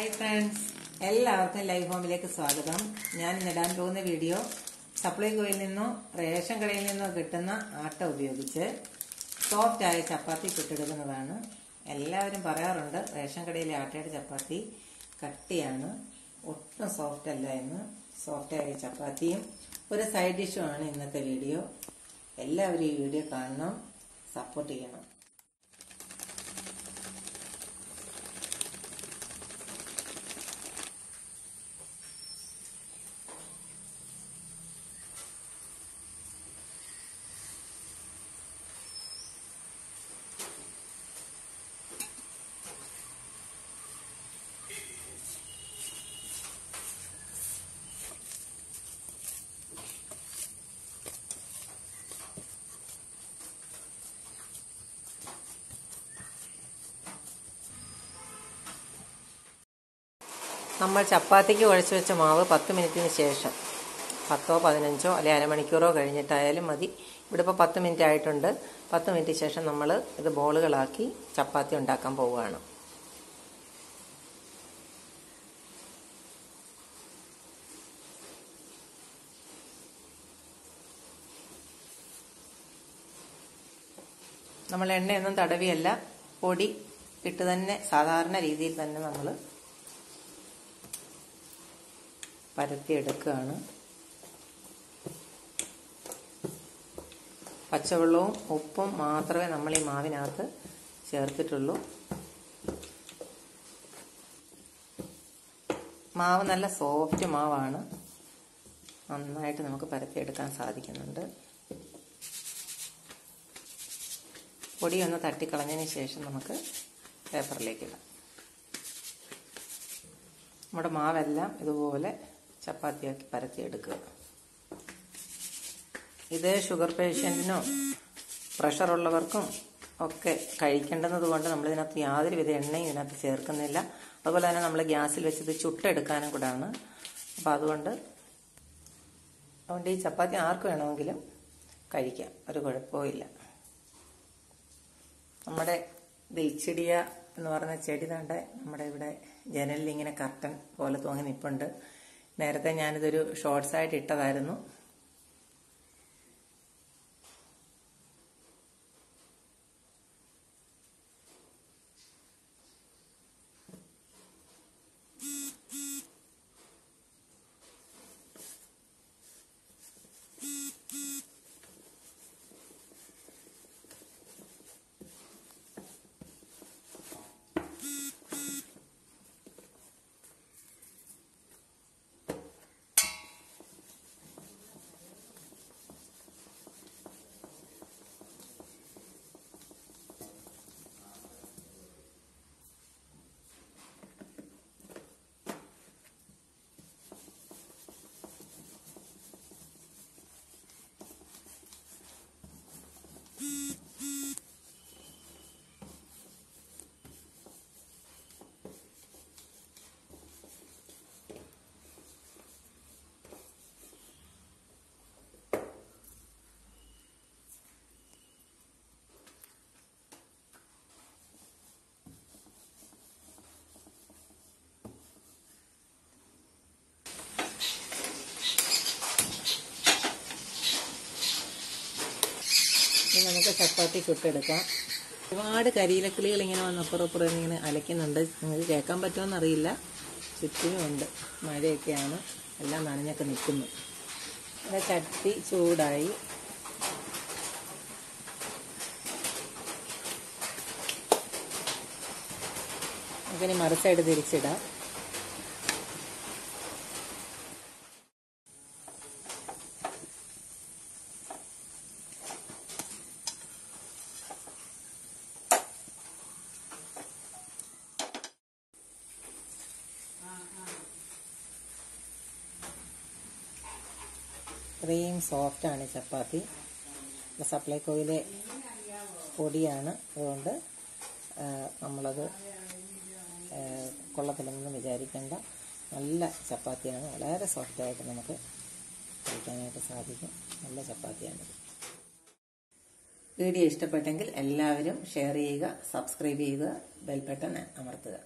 Hi friends എല്ലാവർക്കും live ഹോമിലേക്ക് സ്വാഗതം. ഞാൻ ഇന്നിടാൻ പോകുന്ന വീഡിയോ സപ്ലൈകോയിൽ നിന്നോ റേഷൻ കടയിൽ നിന്നോ കിട്ടുന്ന ആട്ട ഉപയോഗിച്ച് സോഫ്റ്റ് ആയ ചപ്പാത്തി ചുട്ടെടുക്കുന്നതാണ്. എല്ലാവരും പറയാറുണ്ട് റേഷൻ കടയിലെ ആട്ടയുടെ ചപ്പാത്തി കട്ടിയാണ് ഒട്ടും സോഫ്റ്റ് അല്ല എന്ന്. സോഫ്റ്റ് ആയ ചപ്പാത്തിയും ഒരു സൈഡ് ഡിഷുമാണ് ഇന്നത്തെ വീഡിയോ എല്ലാവരും ഈ വീഡിയോ കാണണം സപ്പോർട്ട് ചെയ്യണം. നമ്മൾ ചപ്പാത്തിക്ക് കുഴച്ച് വെച്ച മാവ് പത്ത് മിനിറ്റിന് ശേഷം പത്തോ പതിനഞ്ചോ അല്ലെ അരമണിക്കൂറോ കഴിഞ്ഞിട്ടായാലും മതി. ഇവിടെ ഇപ്പോൾ പത്ത് മിനിറ്റ് ആയിട്ടുണ്ട്. പത്ത് മിനിറ്റ് ശേഷം നമ്മൾ ഇത് ബോളുകളാക്കി ചപ്പാത്തി ഉണ്ടാക്കാൻ പോവുകയാണ്. നമ്മൾ എണ്ണയൊന്നും തടവിയല്ല. പൊടി ഇട്ട് തന്നെ സാധാരണ രീതിയിൽ തന്നെ നമ്മൾ പരത്തിയെടുക്കുകയാണ്. പച്ചവെള്ളവും ഉപ്പും മാത്രമേ നമ്മൾ ഈ മാവിനകത്ത് ചേർത്തിട്ടുള്ളൂ. മാവ് നല്ല സോഫ്റ്റ് മാവാണ്. നന്നായിട്ട് നമുക്ക് പരത്തിയെടുക്കാൻ സാധിക്കുന്നുണ്ട്. പൊടിയൊന്ന് തട്ടിക്കളഞ്ഞതിന് ശേഷം നമുക്ക് പേപ്പറിലേക്ക് ഇടാം. നമ്മുടെ മാവെല്ലാം ഇതുപോലെ ചപ്പാത്തിയാക്കി പരത്തിയെടുക്കുക. ഇത് ഷുഗർ പേഷ്യന്റിനോ പ്രഷറുള്ളവർക്കും ഒക്കെ കഴിക്കേണ്ടത് കൊണ്ട് നമ്മളിതിനകത്ത് യാതൊരു വിധ എണ്ണയും ഇതിനകത്ത് ചേർക്കുന്നില്ല. അതുപോലെ തന്നെ നമ്മൾ ഗ്യാസിൽ വെച്ചത് ചുട്ടെടുക്കാനും കൂടാണ്. അപ്പോൾ അതുകൊണ്ട് അതുകൊണ്ട് ഈ ചപ്പാത്തി ആർക്ക് വേണമെങ്കിലും കഴിക്കാം. ഒരു കുഴപ്പമില്ല നമ്മുടെ ദിൽച്ചിടിയ എന്ന് പറയുന്ന ചെടി തണ്ട നമ്മുടെ ഇവിടെ ജനലിൽ ഇങ്ങനെ കർട്ടൻ പോലെ തൂങ്ങി നിൽപ്പുണ്ട് നേരത്തെ ഞാനിതൊരു ഷോർട്സ് ആയിട്ട് ഇട്ടതായിരുന്നു. നമുക്ക് ചപ്പാത്തി ചുട്ടെടുക്കാം ഒരുപാട് കരിയിലക്കിളികൾ ഇങ്ങനെ വന്നപ്പുറം അപ്പുറം ഇങ്ങനെ അലയ്ക്കുന്നുണ്ട്. നിങ്ങൾക്ക് കേൾക്കാൻ പറ്റുമോ എന്നറിയില്ല ചുറ്റിനും ഉണ്ട്. മഴയൊക്കെയാണ്. എല്ലാം നനഞ്ഞൊക്കെ നിൽക്കുന്നു. ഇവിടെ ചട്ടി ചൂടായി. നമുക്കിനി മറു തിരിച്ചിടാം. ഇത്രയും സോഫ്റ്റാണ് ചപ്പാത്തി. സപ്ലൈകോയിലെ പൊടിയാണ്. അതുകൊണ്ട് നമ്മളത് കൊള്ളത്തില്ലെന്ന് വിചാരിക്കേണ്ട. നല്ല ചപ്പാത്തിയാണ്. വളരെ സോഫ്റ്റായിട്ട് നമുക്ക് കഴിക്കാനായിട്ട് സാധിക്കും. നല്ല ചപ്പാത്തിയാണിത് വീഡിയോ ഇഷ്ടപ്പെട്ടെങ്കിൽ എല്ലാവരും ഷെയർ ചെയ്യുക സബ്സ്ക്രൈബ് ചെയ്യുക ബെൽ ബട്ടൺ അമർത്തുക.